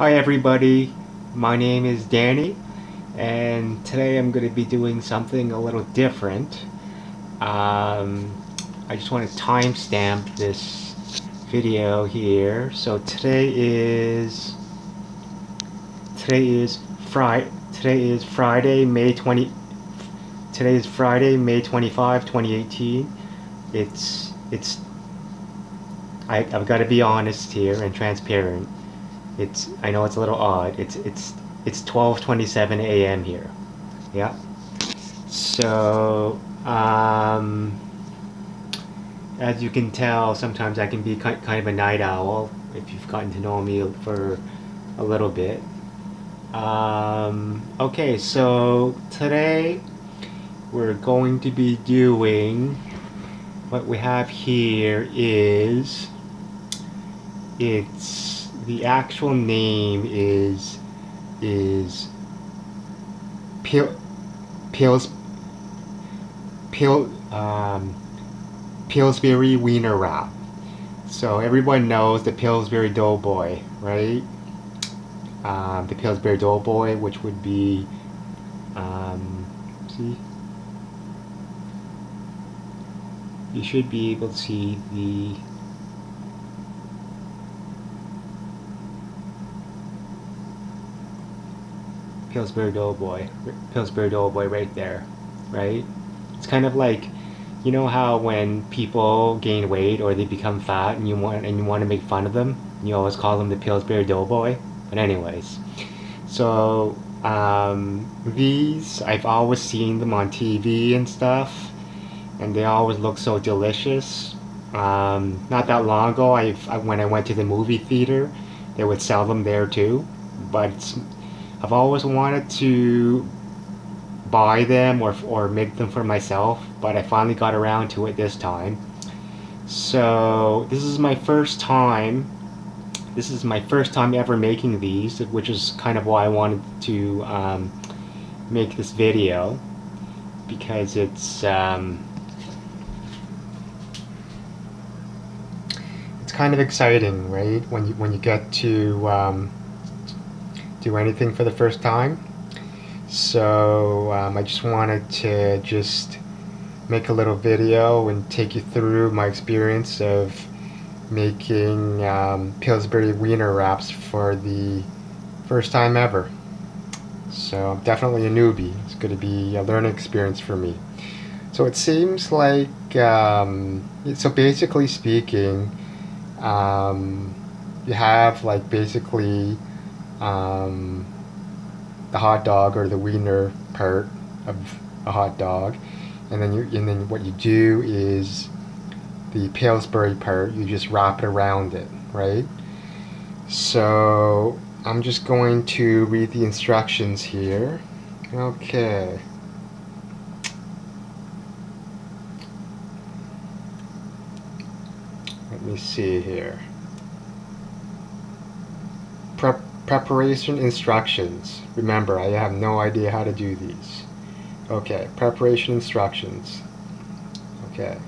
Hi everybody, my name is Danny and today I'm going to be doing something a little different. Um, I just want to timestamp this video here. So today is today is Friday today is Friday May 20 today is Friday May 25 2018 it's it's I, I've got to be honest here and transparent it's I know it's a little odd. It's it's it's 12:27 a.m. here. Yeah. So um, as you can tell, sometimes I can be kind of a night owl. If you've gotten to know me for a little bit. Um, okay, so today we're going to be doing what we have here is it's the actual name is is Pil Pils Pil um, Pillsbury Wiener Wrap. So everyone knows the Pillsbury Doughboy, right? Um, the Pillsbury Doughboy, which would be um, see. You should be able to see the Pillsbury Doughboy, Pillsbury Doughboy right there, right? It's kind of like, you know how when people gain weight or they become fat and you want and you want to make fun of them, you always call them the Pillsbury Doughboy. But anyways, so um, these I've always seen them on TV and stuff, and they always look so delicious. Um, not that long ago, I've I, when I went to the movie theater, they would sell them there too, but I've always wanted to buy them or, or make them for myself, but I finally got around to it this time. So this is my first time, this is my first time ever making these, which is kind of why I wanted to um, make this video, because it's, um, it's kind of exciting, right? When you, when you get to, um, do anything for the first time. So um, I just wanted to just make a little video and take you through my experience of making um, Pillsbury Wiener Wraps for the first time ever. So I'm definitely a newbie. It's going to be a learning experience for me. So it seems like, um, so basically speaking, um, you have like basically um, the hot dog or the wiener part of a hot dog, and then you and then what you do is the Pillsbury part. You just wrap it around it, right? So I'm just going to read the instructions here. Okay. Let me see here. Prep Preparation instructions. Remember, I have no idea how to do these. Okay, preparation instructions. Okay.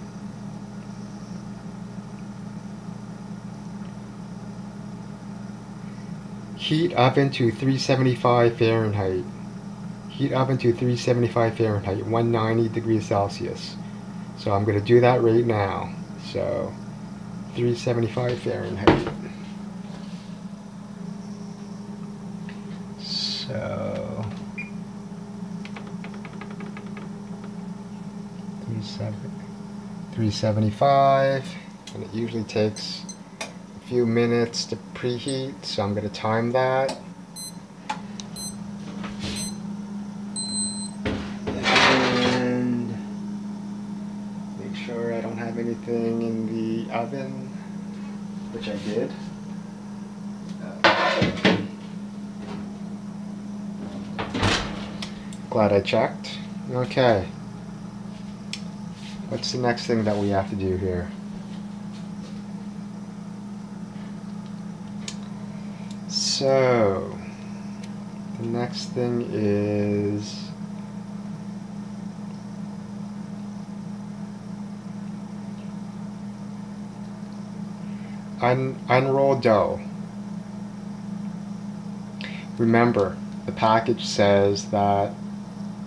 Heat oven to 375 Fahrenheit. Heat oven to 375 Fahrenheit, 190 degrees Celsius. So I'm going to do that right now. So 375 Fahrenheit. So 375 and it usually takes a few minutes to preheat so I'm going to time that and make sure I don't have anything in the oven which I did uh, Glad I checked. Okay. What's the next thing that we have to do here? So, the next thing is un unroll dough. remember the package says that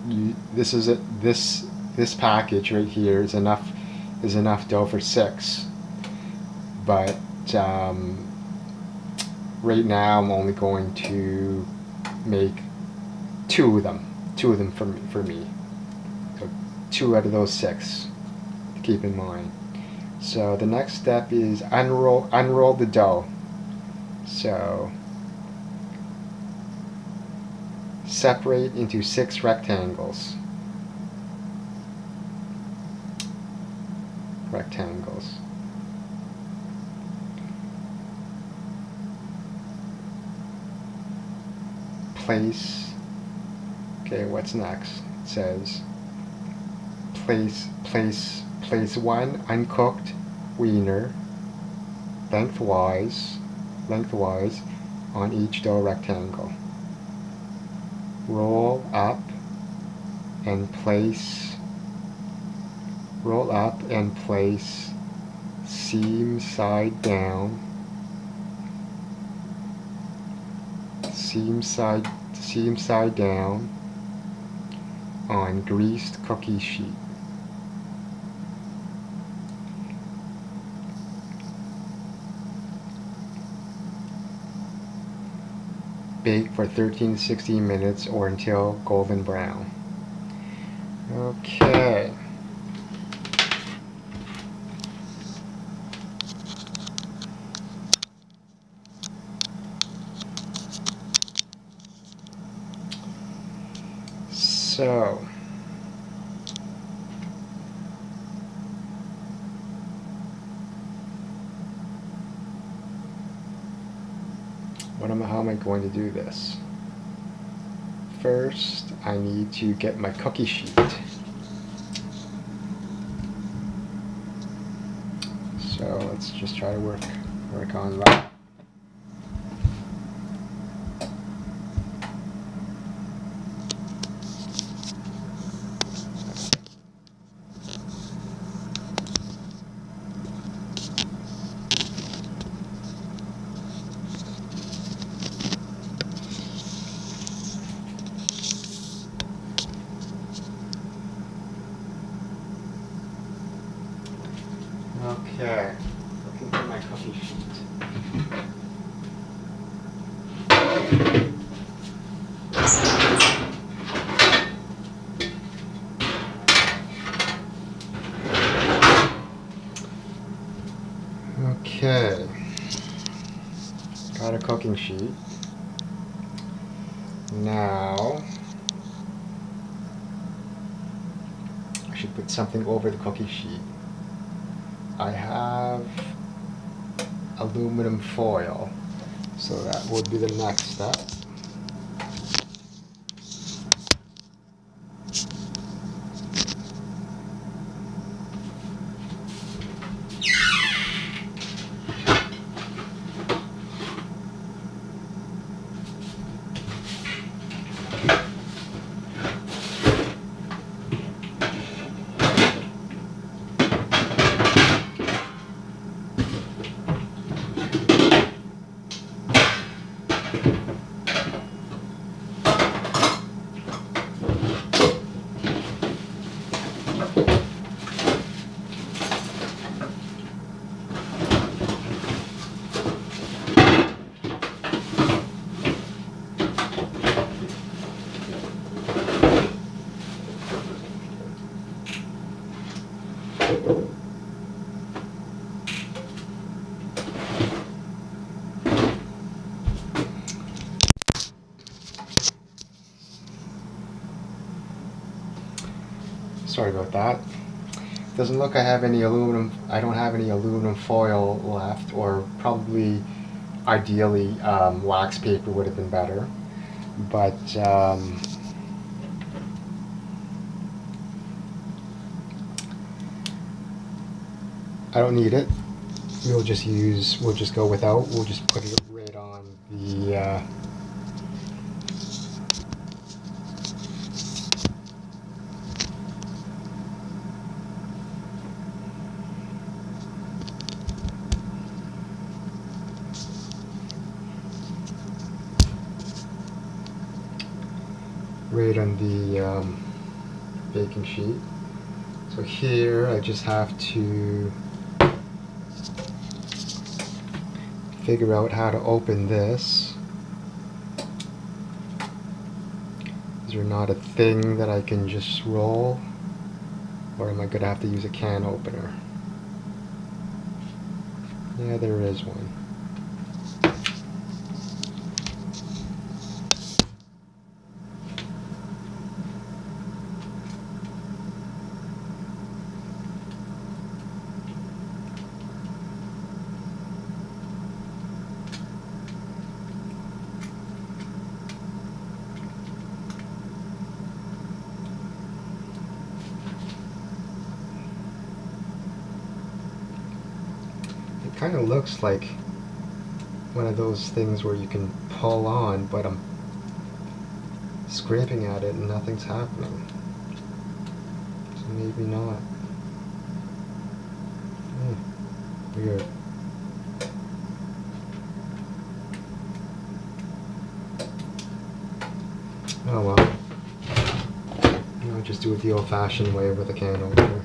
you, this is it this this package right here is enough is enough dough for six. But um, right now I'm only going to make two of them two of them for me, for me. So two out of those six to keep in mind. So the next step is unroll unroll the dough. So separate into six rectangles. Rectangles. Place, okay, what's next? It says, place, place, place one uncooked wiener lengthwise, lengthwise on each dough rectangle roll up and place roll up and place seam side down seam side seam side down on greased cookie sheet Bake for 13 to 16 minutes or until golden brown. Okay. So, What am, how am I going to do this? First, I need to get my cookie sheet. So let's just try to work work on that. Okay, looking for my cookie sheet. Okay, got a cooking sheet. Now, I should put something over the cookie sheet. I have aluminum foil, so that would be the next step. Sorry about that. Doesn't look I have any aluminum, I don't have any aluminum foil left, or probably ideally um, wax paper would have been better. But um, I don't need it. We'll just use, we'll just go without, we'll just put it right on the uh, right on the um, baking sheet. So here I just have to figure out how to open this. Is there not a thing that I can just roll? Or am I going to have to use a can opener? Yeah, there is one. It kind of looks like one of those things where you can pull on, but I'm scraping at it and nothing's happening. So maybe not. Hmm, Weird. Oh well. I'll just do it the old fashioned way with a can opener.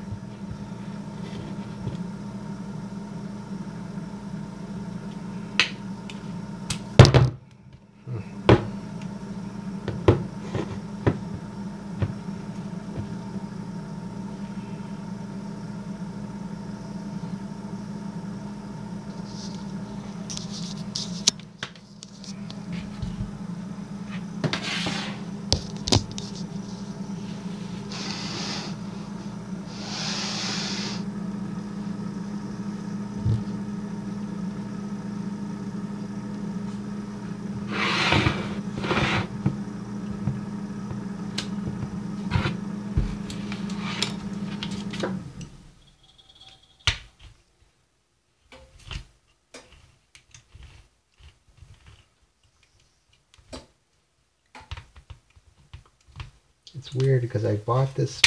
It's weird because I bought this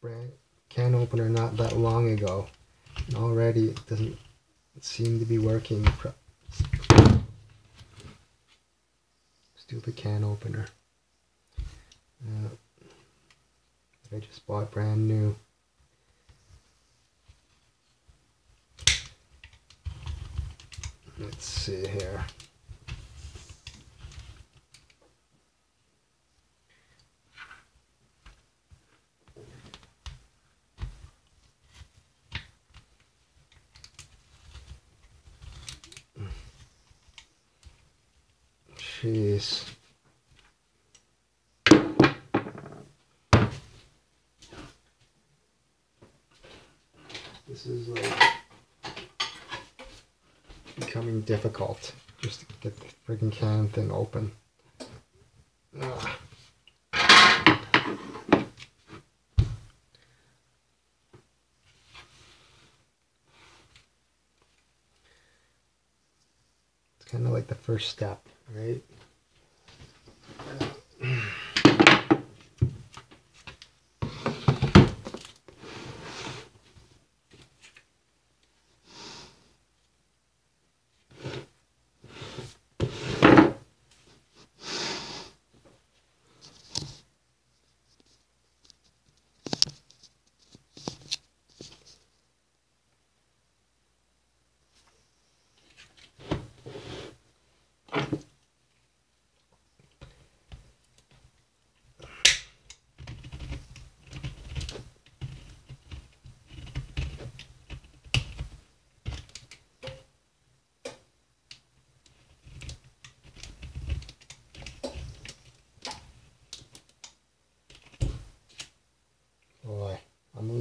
brand can opener not that long ago, and already it doesn't seem to be working. Stupid can opener. Uh, I just bought brand new. Let's see here. Jeez. This is like becoming difficult just to get the freaking can thing open. Ugh. It's kind of like the first step, right?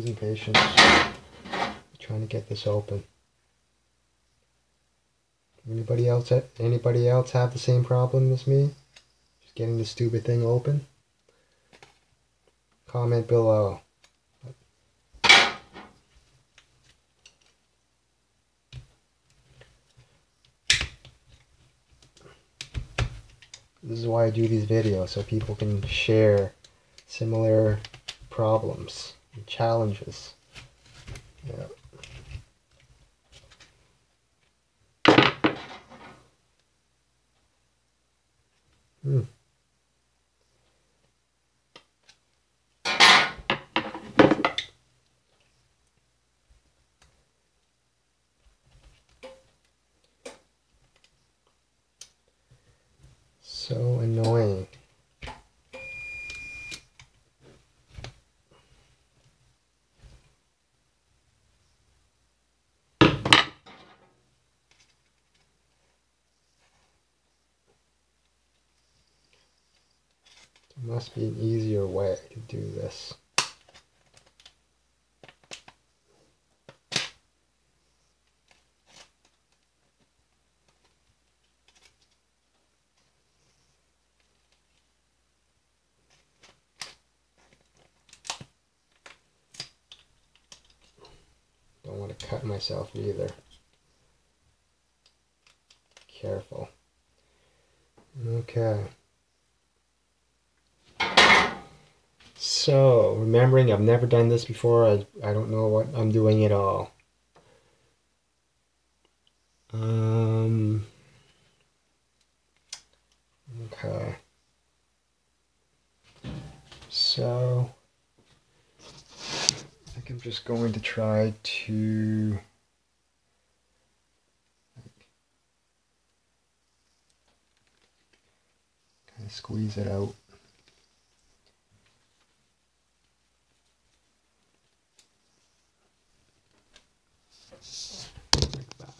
I'm patience trying to get this open. Anybody else anybody else have the same problem as me? Just getting the stupid thing open? Comment below. This is why I do these videos so people can share similar problems challenges. Yeah. Hmm. So annoying. There must be an easier way to do this. Don't want to cut myself either. Careful. Okay. So, remembering I've never done this before, I, I don't know what I'm doing at all. Um, okay. So, I think I'm just going to try to kind of squeeze it out. Like that.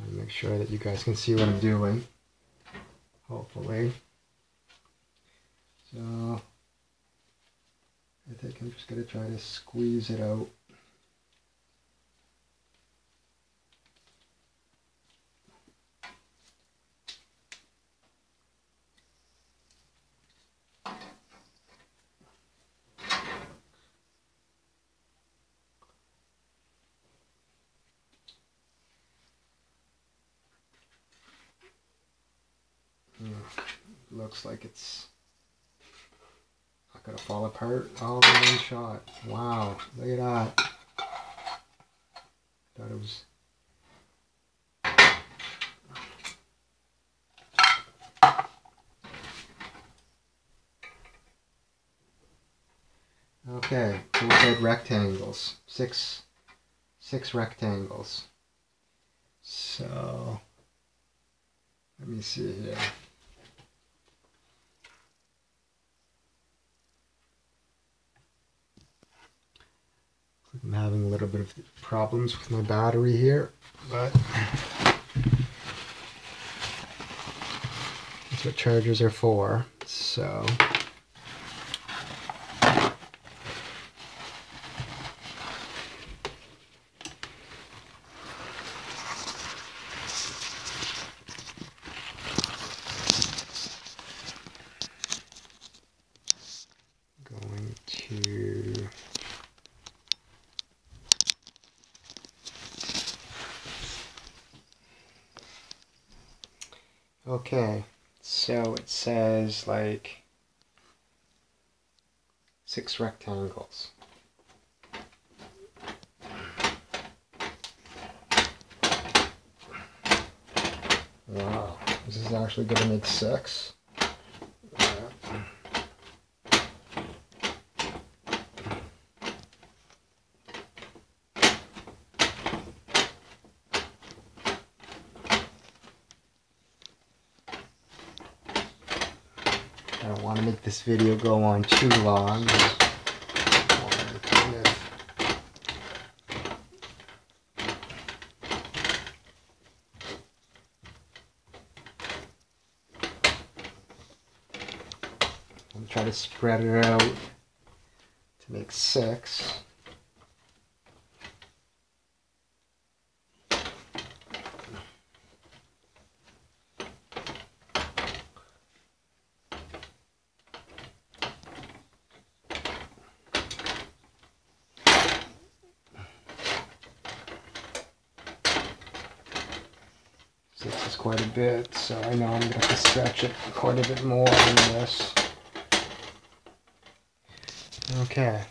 I'll make sure that you guys can see what I'm doing. Hopefully. So I think I'm just gonna try to squeeze it out. Looks like it's not gonna fall apart all in one shot. Wow, look at that. Thought it was. Okay, we said rectangles. Six, six rectangles. So, let me see here. I'm having a little bit of problems with my battery here, but that's what chargers are for. So going to Okay, so it says like rectangles. Wow, this is actually going to make six. I don't want to make this video go on too long. I wanna kind of- I'm try to spread it out to make six. Six is quite a bit, so I know I'm have to stretch it quite a bit more than this. Okay.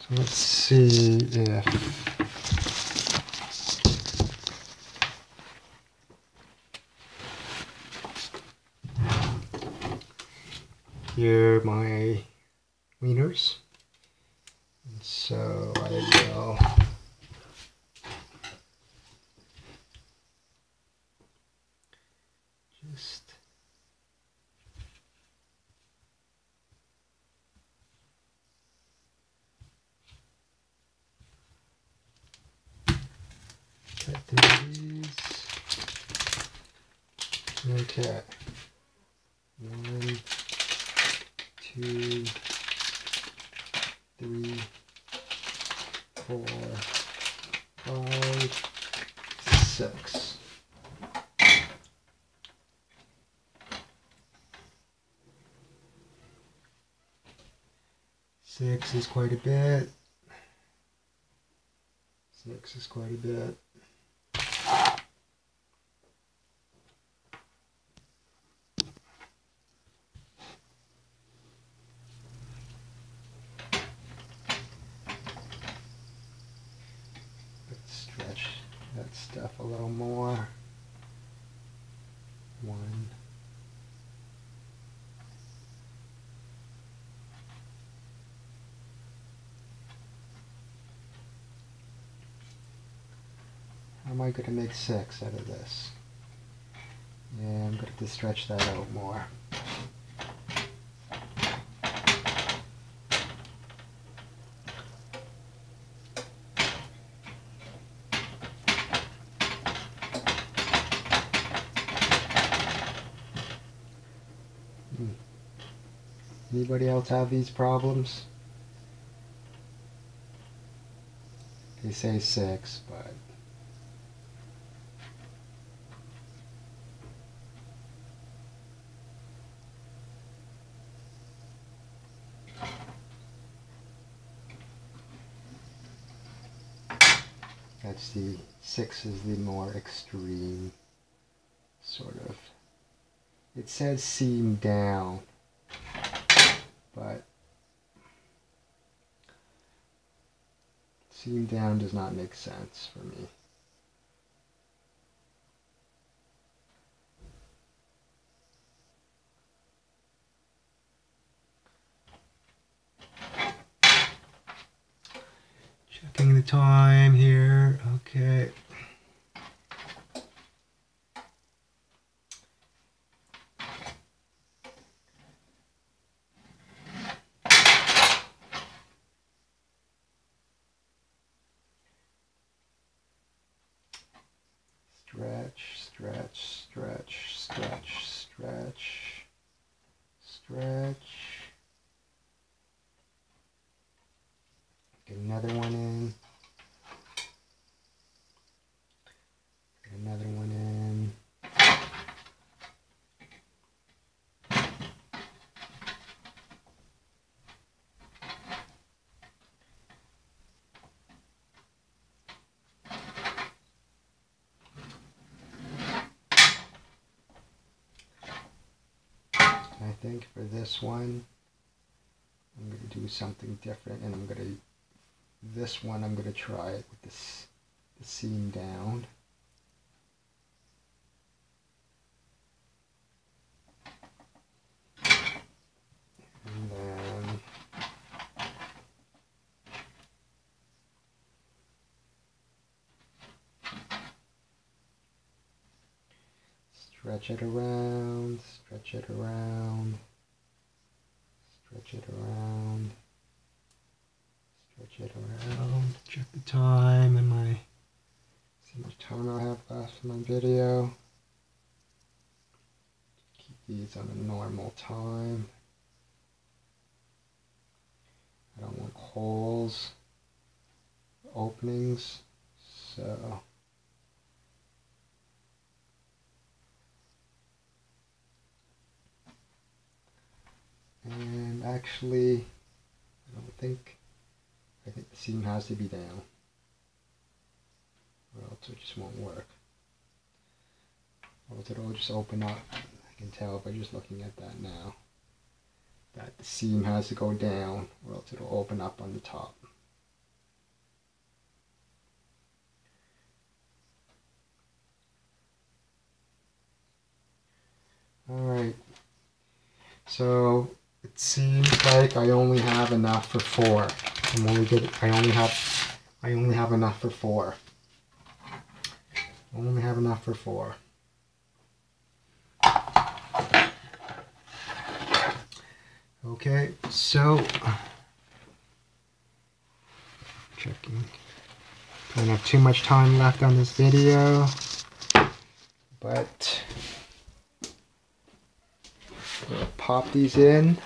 So let's see if here are my wieners. And so I will just cut these. Okay. One, two, three, four, five, six. Six is quite a bit. Six is quite a bit. Let's stretch that stuff a little more. One. How am I going to make six out of this? Yeah, I'm going to stretch that out more. Hmm. Anybody else have these problems? They say six, but the six is the more extreme sort of. It says seam down but seam down does not make sense for me. Checking the time here. Okay. Stretch, stretch, stretch, stretch, stretch, stretch. Get another one in. Get another one in. I think for this one, I'm going to do something different, and I'm going to this one I'm going to try it with this the seam down. And then stretch it around, stretch it around, stretch it around. Stretch it around. Check the time and my see how much time I have left in my video. Keep these on a normal time. I don't want holes, openings, so and actually I don't think I think the seam has to be down or else it just won't work. Or else it'll just open up. I can tell by just looking at that now. that the seam has to go down or else it'll open up on the top. Alright, so it seems like I only have enough for four. I'm only good, I only have, I only have enough for four. I Only have enough for four. Okay, so checking. Don't have too much time left on this video, but gonna pop these in.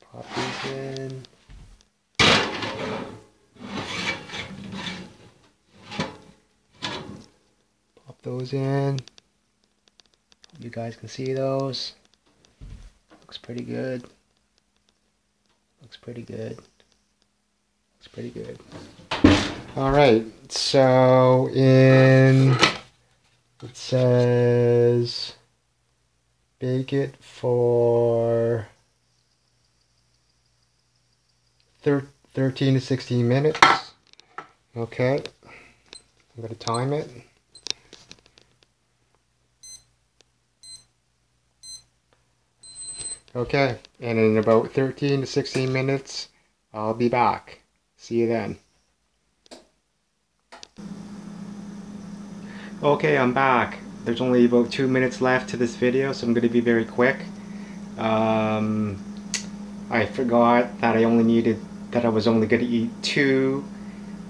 Pop these in. In. You guys can see those. Looks pretty good. Looks pretty good. Looks pretty good. All right. So in it says bake it for 13 to 16 minutes. Okay. I'm going to time it. Okay, and in about 13 to 16 minutes, I'll be back. See you then. Okay, I'm back. There's only about two minutes left to this video, so I'm going to be very quick. Um, I forgot that I only needed, that I was only going to eat two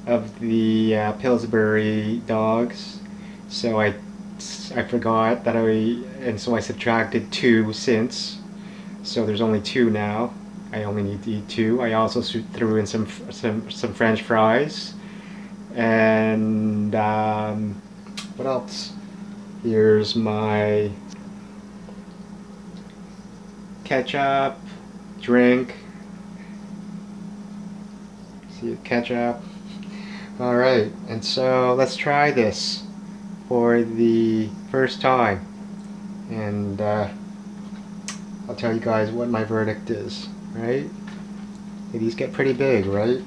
of the uh, Pillsbury dogs. So I, I forgot that I, and so I subtracted two since. So there's only two now. I only need to eat two. I also threw in some some some French fries, and um, what else? Here's my ketchup, drink. See ketchup. All right, and so let's try this for the first time, and. Uh, I'll tell you guys what my verdict is, right? These get pretty big, right?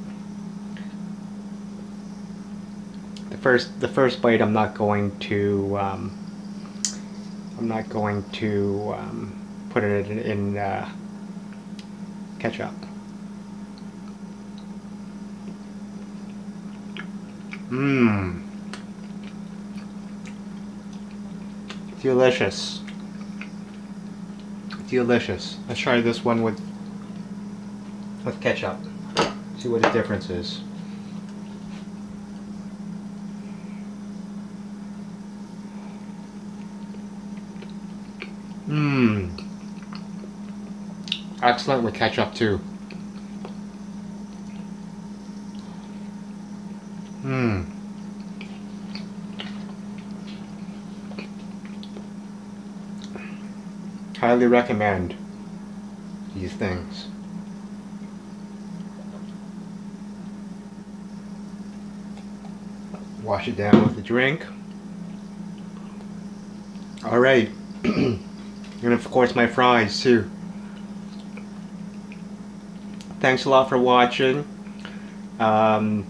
The first, the first bite, I'm not going to, um, I'm not going to um, put it in, in uh, ketchup. Mmm. Delicious delicious. Let's try this one with with ketchup. See what the difference is. Mmm. Excellent with ketchup too. Mmm. Highly recommend these things. Wash it down with a drink. Alright. and of course my fries too. Thanks a lot for watching. Um,